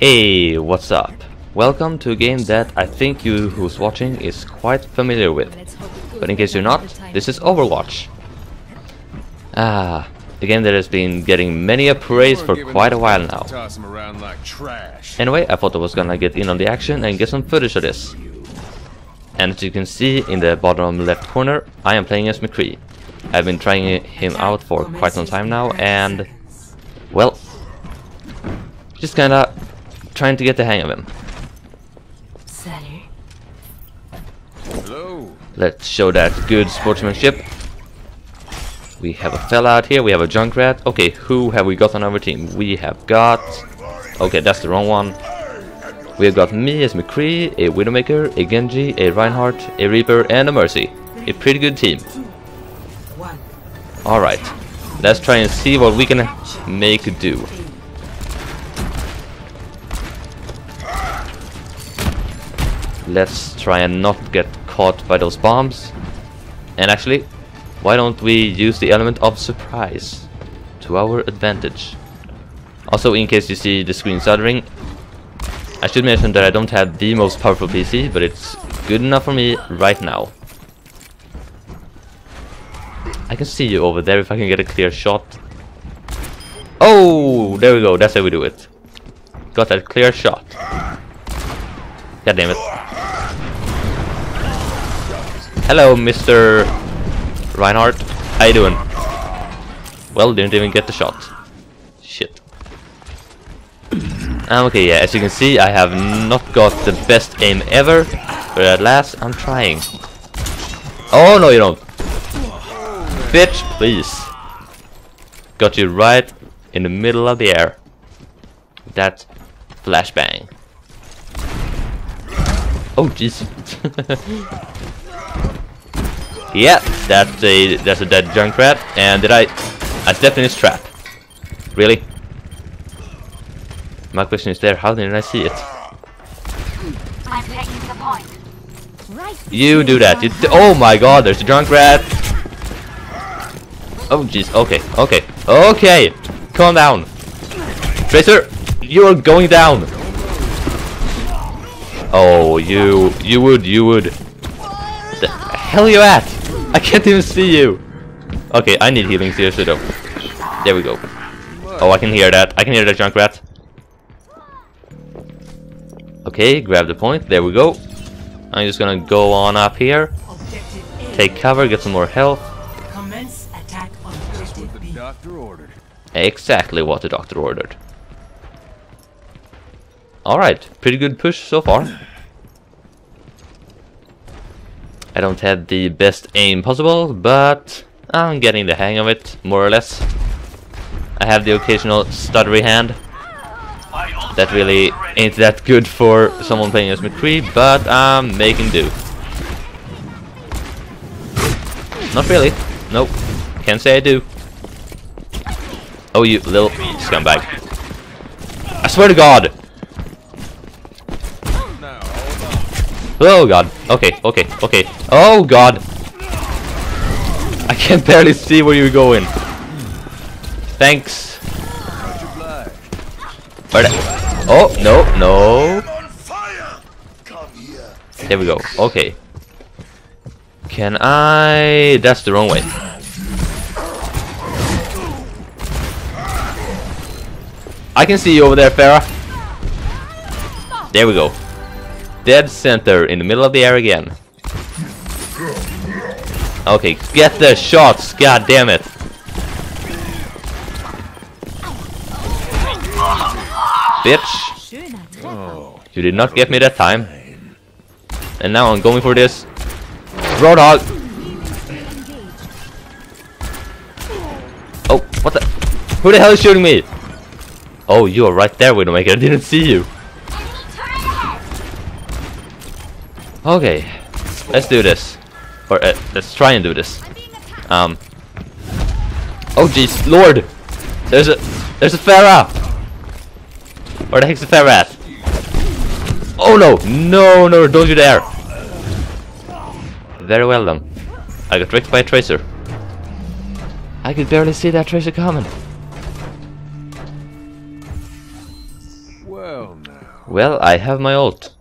Hey, what's up? Welcome to a game that I think you who's watching is quite familiar with. But in case you're not, this is Overwatch. Ah, a game that has been getting many a praise for quite a while now. Anyway, I thought I was gonna get in on the action and get some footage of this. And as you can see in the bottom left corner, I am playing as McCree. I've been trying him out for quite some time now and... Well... Just kinda trying to get the hang of him. Hello. Let's show that good sportsmanship. We have a fella out here, we have a Junkrat. Okay, who have we got on our team? We have got... Okay, that's the wrong one. We have got me as McCree, a Widowmaker, a Genji, a Reinhardt, a Reaper, and a Mercy. A pretty good team. Alright, let's try and see what we can make do. Let's try and not get caught by those bombs. And actually, why don't we use the element of surprise to our advantage? Also, in case you see the screen stuttering, I should mention that I don't have the most powerful PC, but it's good enough for me right now. I can see you over there if I can get a clear shot. Oh, there we go, that's how we do it. Got that clear shot. God damn it. Hello, Mr. Reinhardt. How you doing? Well, didn't even get the shot. Shit. Um, okay, yeah, as you can see, I have not got the best aim ever, but at last, I'm trying. Oh, no, you don't. Bitch, please. Got you right in the middle of the air. That flashbang. Oh, jeez. yeah, that's a that's a dead Junkrat, and did I? That's definitely a trap. Really? My question is there. How didn't I see it? I'm taking the point. You do that. You oh my God! There's a Junkrat. Oh jeez. Okay. Okay. Okay. Calm down. Tracer, you're going down. Oh, you, you would, you would. The hell you at? I can't even see you. Okay, I need healing seriously though. There we go. Oh, I can hear that. I can hear that Junkrat. Okay, grab the point. There we go. I'm just gonna go on up here. Take cover, get some more health. Commence attack on the doctor ordered. Exactly what the doctor ordered. Alright, pretty good push so far. I don't have the best aim possible, but I'm getting the hang of it, more or less. I have the occasional stuttery hand. That really ain't that good for someone playing as McCree, but I'm making do. Not really. Nope. Can't say I do. Oh, you little scumbag. I swear to God! Now, hold on. Oh god. Okay, okay, okay. Oh god! I can barely see where you're going. Thanks. Where Oh, no, no. There we go. Okay. Can I... That's the wrong way. I can see you over there, Pharah. There we go. Dead center in the middle of the air again. Okay, get the shots, god damn it. Bitch. You did not get me that time. And now I'm going for this. Roadhog! Oh, what the? Who the hell is shooting me? Oh, you are right there, Widowmaker. I didn't see you. Okay, let's do this. Or uh, let's try and do this. Um. Oh jeez, Lord! There's a there's a Pharah. Where the heck's the Pharah at? Oh no! No, no, don't you dare! Very well then. I got tricked by a tracer. I could barely see that tracer coming. Well, now. Well, I have my ult.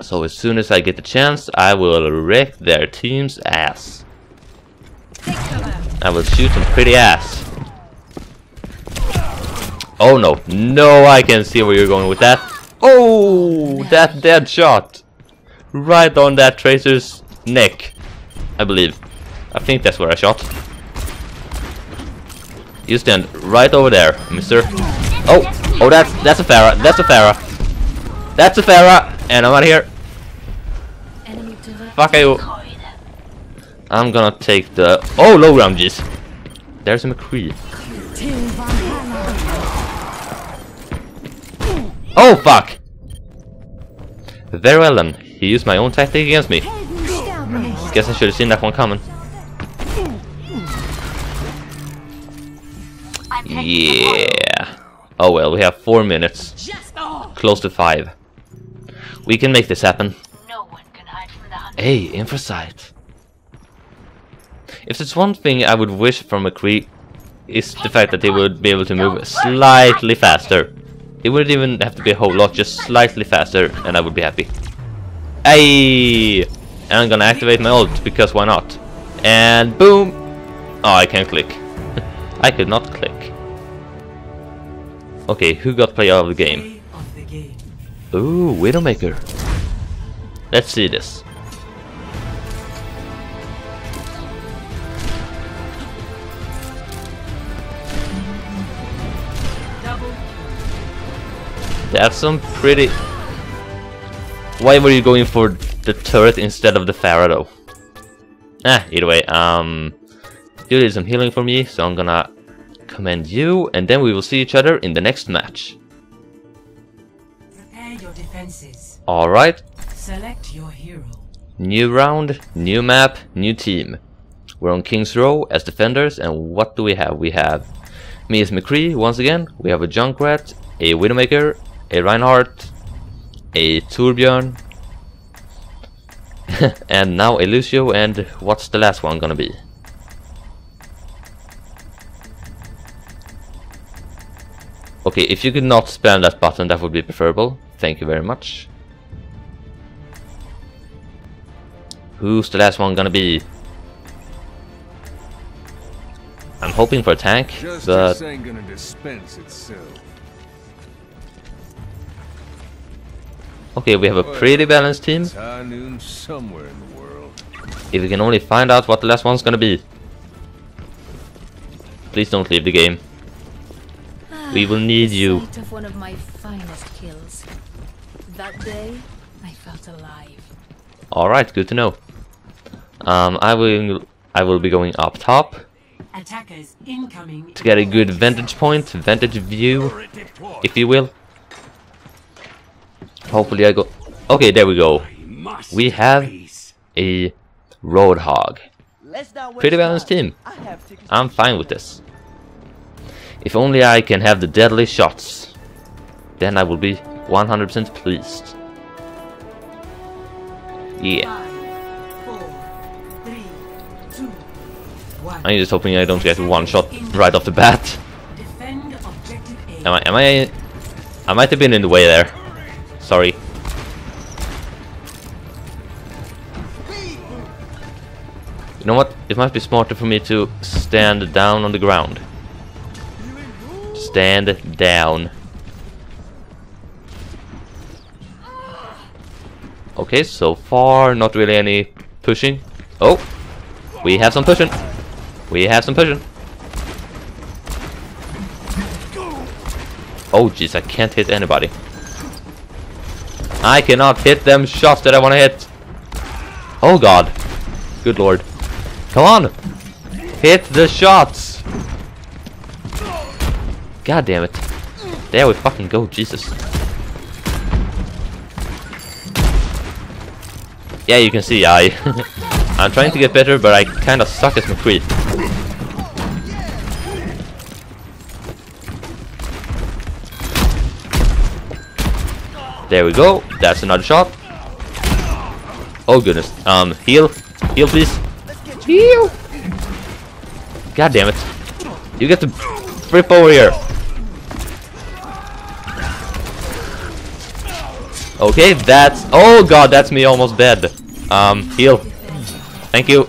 So as soon as I get the chance, I will wreck their team's ass. I will shoot some pretty ass. Oh no, no, I can see where you're going with that. Oh, that dead shot. Right on that Tracer's neck, I believe. I think that's where I shot. You stand right over there, mister. Oh, oh, that's that's a Pharah. That's a Pharah. That's a Pharah, and I'm out of here. Fuck you. I'm gonna take the. Oh, low ground, jeez. There's a McCree. Oh, fuck! Very well then. He used my own tactic against me. Guess I should have seen that one coming. I'm taking the point. Yeah. Oh well, we have four minutes. Close to five. We can make this happen. No one can hide from the. Hey, Infrasight. If there's one thing I would wish from McCree, is the fact that they would be able to move slightly faster. It wouldn't even have to be a whole lot, just slightly faster, and I would be happy. Hey! And I'm gonna activate my ult, because why not? And boom! Oh, I can't click. I could not click. Okay, who got player of the game? Ooh, Widowmaker. Let's see this. That's some pretty... Why were you going for the turret instead of the Pharah though? Ah, either way, um... You did some healing for me, so I'm gonna commend you, and then we will see each other in the next match. Defenses. Alright, Select your hero. new round, new map, new team. We're on King's Row as defenders, and what do we have? We have me as McCree, once again. We have a Junkrat, a Widowmaker, a Reinhardt, a Torbjörn, and now a Lucio, and what's the last one gonna be? Okay, if you could not spam that button, that would be preferable. Thank you very much. Who's the last one gonna be? I'm hoping for a tank, Justice but ain't gonna dispense itself. okay, we have a pretty balanced team. Noon somewhere in the world. If we can only find out what the last one's gonna be. Please don't leave the game. We will need you. Of one of my finest kills. That day, I felt alive. Alright, good to know. Um, I will I will be going up top Attackers incoming. to get a good vantage point, vantage view, if you will. Hopefully I go... Okay, there we go. We have a Roadhog. Pretty balanced team. I'm fine with this. If only I can have the deadly shots, then I will be 100% pleased. Yeah, Five, four, three, two, one. I'm just hoping I don't get one shot right off the bat. Defend objective A. Am I? Am I? I might have been in the way there. Sorry. You know what? It might be smarter for me to stand down on the ground. Stand down. Okay, so far not really any pushing. Oh, we have some pushing. We have some pushing. Oh jeez, I can't hit anybody. I cannot hit them shots that I want to hit. Oh god. Good lord. Come on. Hit the shots. God damn it. There we fucking go, Jesus. Yeah, you can see I I'm trying to get better, but I kind of suck as McCree. There we go. That's another shot. Oh goodness. Um, heal. Heal, please. Heal. God damn it. You get to flip over here. Okay, that's... Oh god, that's me almost dead. Um, heal. Thank you.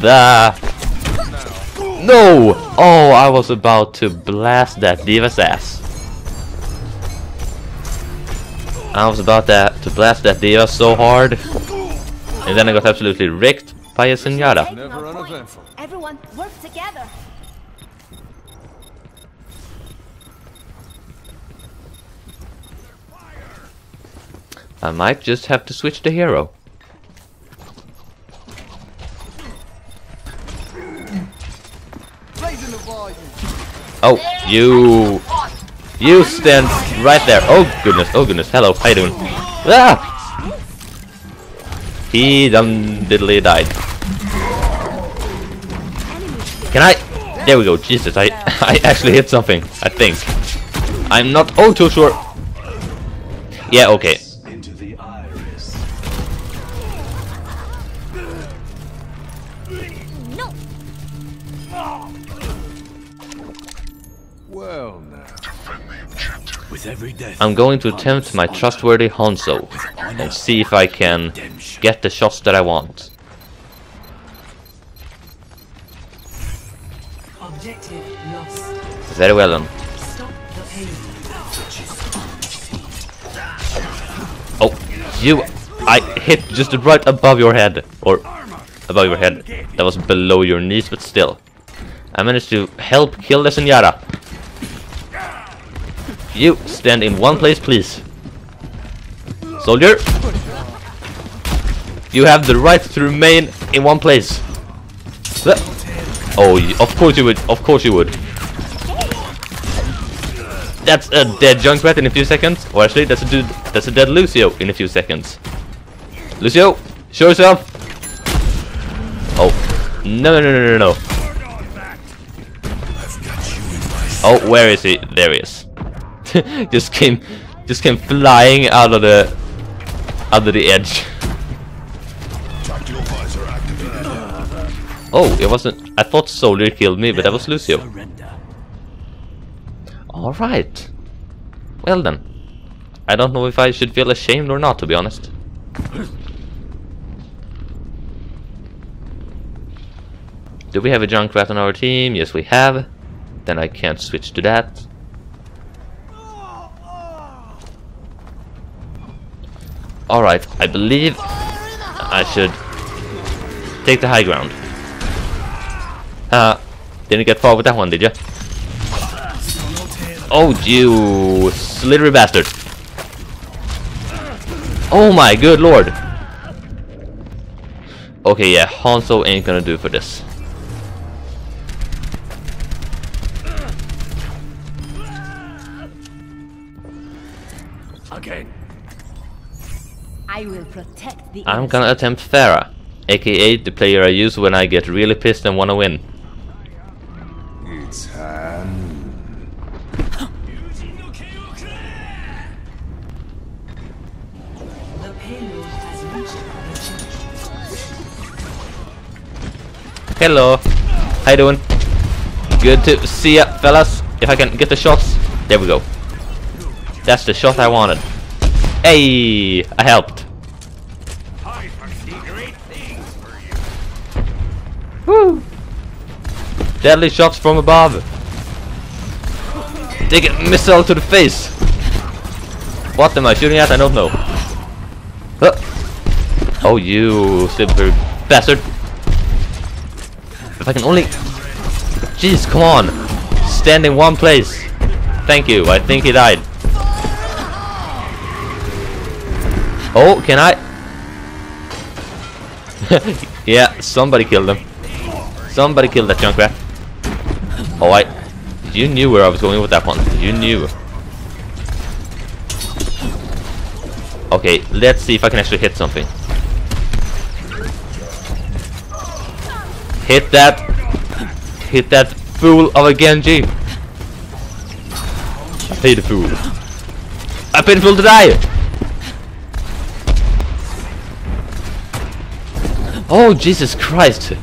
The... No! Oh, I was about to blast that D.Va's ass. I was about that to blast that D.Va so hard. And then I got absolutely wrecked by a Zenyatta. Never uneventful. Everyone work together. I might just have to switch the hero. Oh, you... You stand right there. Oh goodness, oh goodness. Hello, how? Ah! He done diddly died. Can I? There we go. Jesus, I I actually hit something. I think. I'm not oh too sure. Yeah, okay. I'm going to attempt my trustworthy Hanzo and see if I can get the shots that I want. Very well then. Oh, you! I hit just right above your head, or above your head. That was below your knees, but still. I managed to help kill the Zenyatta. You stand in one place, please. Soldier, you have the right to remain in one place. Oh, of course you would. Of course you would. That's a dead Junkrat in a few seconds. Or actually, that's a dude. That's a dead Lucio in a few seconds. Lucio, show yourself. Oh, no, no, no, no, no. Oh, where is he? There he is. just came, just came flying out of the, out of the edge. tactical visor activated. Oh, it wasn't. I thought Soldier killed me, but that was Lucio. Alright. Well then. I don't know if I should feel ashamed or not, to be honest. Do we have a Junkrat on our team? Yes, we have. Then I can't switch to that. Alright, I believe I should take the high ground. Uh, didn't get far with that one, did you? Oh, you slithery bastard. Oh my good lord. Okay, yeah, Hanzo ain't gonna do for this. I'm gonna attempt Pharah, aka the player I use when I get really pissed and wanna win. It's high noon. The payload has reached the church. Hello, how you doing? Good to see ya, fellas. If I can get the shots, there we go. That's the shot I wanted. Hey, I helped. Deadly shots from above. Take a missile to the face. What am I shooting at? I don't know. Oh, you slippery bastard. If I can only... Jeez, come on. Stand in one place. Thank you. I think he died. Oh, can I? yeah, somebody killed him. Somebody killed that Junkrat. Oh, I... You knew where I was going with that one. You knew. Okay, let's see if I can actually hit something. Hit that. Hit that fool of a Genji. I paid a fool. I paid a fool to die. Oh, Jesus Christ.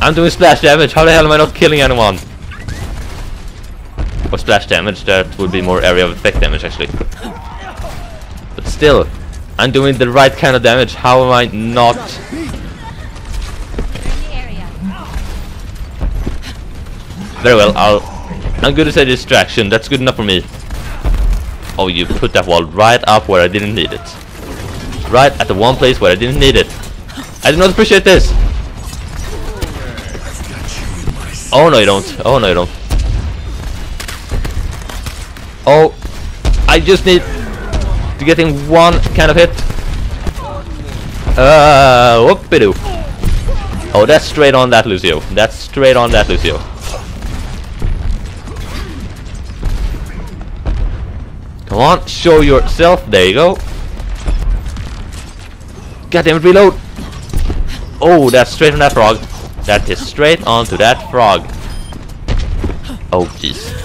I'm doing splash damage. How the hell am I not killing anyone? Or splash damage, that would be more area of effect damage actually. But still, I'm doing the right kind of damage. How am I not? Very well, I'll. I'm good as a distraction. That's good enough for me. Oh, you put that wall right up where I didn't need it. Right at the one place where I didn't need it. I do not appreciate this. Oh no, you don't. Oh no, you don't. Oh, I just need to get in one kind of hit. Uh, whoopidoo. Oh, that's straight on that, Lucio. That's straight on that, Lucio. Come on, show yourself. There you go. Goddamn reload. Oh, that's straight on that frog. That is straight onto that frog. Oh, jeez.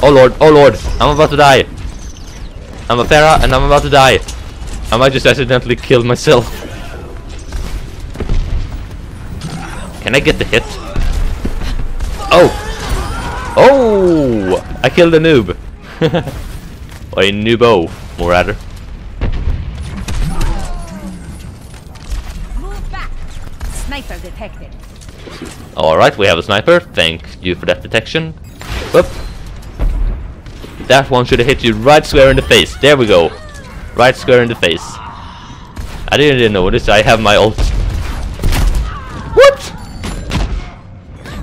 Oh lord, oh lord, I'm about to die. I'm a Pharah and I'm about to die. I might just accidentally kill myself. Can I get the hit? Oh! Oh! I killed a noob. or a noobo, more rather. Sniper detected. Alright, we have a sniper. Thank you for that detection. Whoop. That one should have hit you right square in the face. There we go. Right square in the face. I didn't even notice I have my ult. What?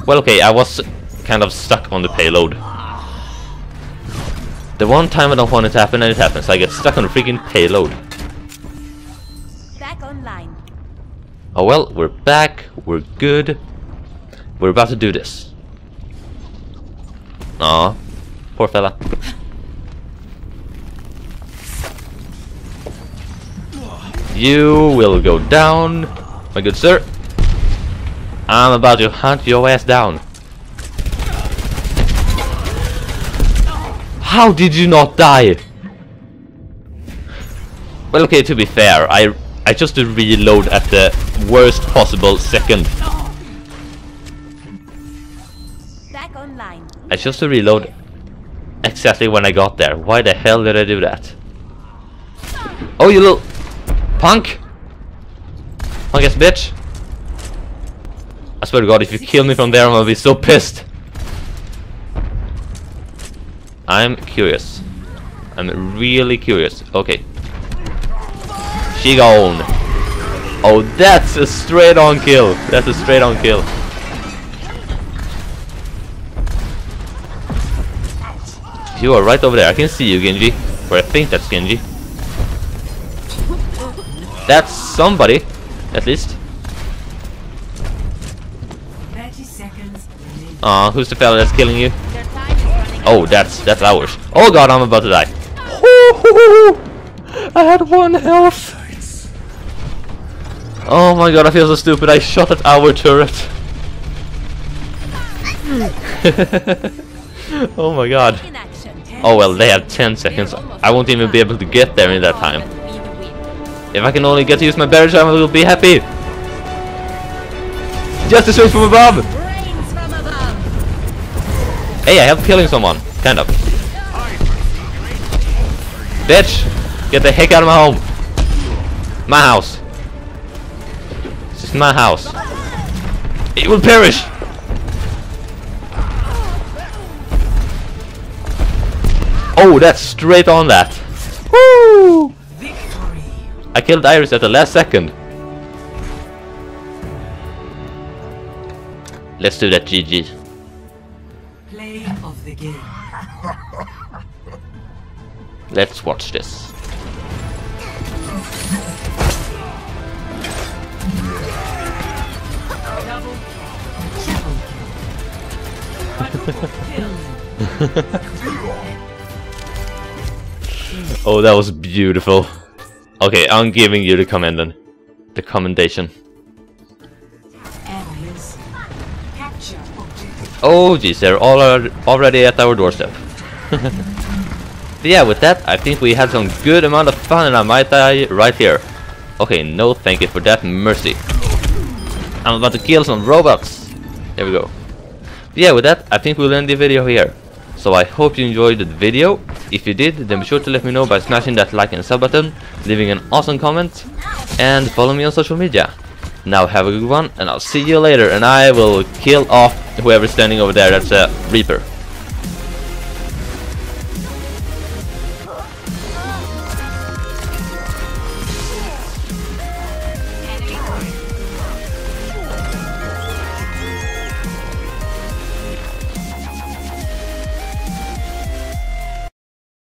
Well, okay, I was kind of stuck on the payload. The one time I don't want it to happen and it happens. I get stuck on the freaking payload. Back online. Oh well, we're back. We're good. We're about to do this. Aw, poor fella. You will go down, my good sir. I'm about to hunt your ass down. How did you not die? Well, okay, to be fair, I I just did reload at the worst possible second. Back online. I chose to reload exactly when I got there. Why the hell did I do that? Oh, you little punk! Punk ass bitch! I swear to god, if you kill me from there, I'm gonna be so pissed. I'm curious. I'm really curious. Okay. She gone. Oh, that's a straight on kill. That's a straight on kill. You are right over there. I can see you, Genji. Or I think that's Genji. That's somebody, at least. 30 seconds who's the fella that's killing you? Their time is running out. Oh, that's that's ours. Oh god, I'm about to die. I had one health. Oh my god, I feel so stupid. I shot at our turret. oh my god. Oh well, they have 10 seconds. I won't even be able to get there in that time. If I can only get to use my barrage, I will be happy. Just a switch from above. From above. Hey, I helped killing someone. Kind of. Bitch! Get the heck out of my home! My house. This is my house. It will perish! Oh, that's straight on that. Woo! I killed Iris at the last second. Let's do that, GG. Play of the game. Let's watch this. Oh, that was beautiful. Okay, I'm giving you the commendation. The commendation. Oh geez, they're all already at our doorstep. yeah, with that, I think we had some good amount of fun and I might die right here. Okay, no thank you for that mercy. I'm about to kill some robots. There we go. Yeah, with that, I think we'll end the video here. So I hope you enjoyed the video. If you did, then be sure to let me know by smashing that like and sub button, leaving an awesome comment, and follow me on social media. Now have a good one, and I'll see you later, and I will kill off whoever's standing over there, that's a Reaper.